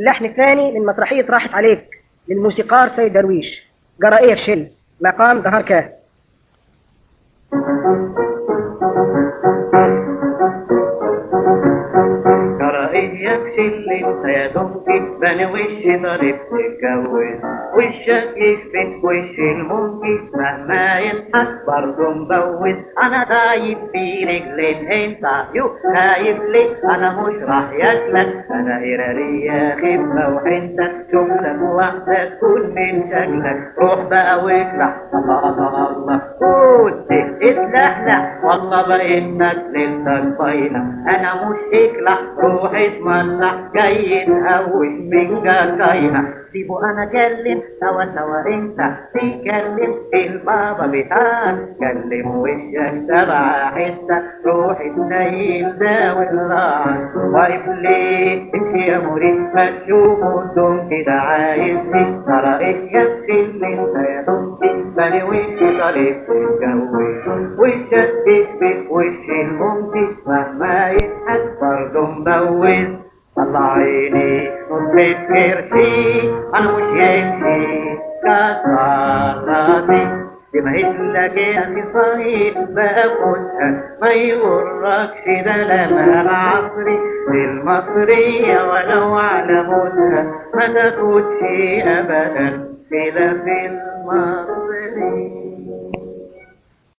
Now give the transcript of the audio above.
اللحن الثاني من مسرحية راحت عليك للموسيقار سيد درويش. جرائية في شل مقام ظهر كاه انت يا دمكي بني وش ضرب تتجوز وشك يشبك وش المنكي مهما يضحك برضه مبوز. أنا دايب في رجلين انت يو خايف ليه أنا مش راح ياكلك أنا قرارية خفة وحنتك شغلك واحدة تكون من شكلك. روح بقى واكلح الله الله. اتلحلح والله بقيتك ليلتك باينة أنا مش اكلح روح اتملح جاي تهوش من جاينا سيبه أنا كلم سوا سوا. إنت تكلم. البابا بتاعك. كلم وشك سبع حتة روح تنيل ده والراعي واقف ليه امشي يا مريد. ما تشوف قدام كده عايزني ترى إيه يكفي اللي انت يا دمتي بني وشي طريق تتجوز وشك تشبك وش الممتي مهما يضحك برضه مبوز طلع عيني وتفكر فيه أنا مش يمشي كسراتي بمهد لك يا صغير باخدها ما يغركش ده لما العصري المصرية ولو على مدها ما تاخدش ابدا كده في المصري really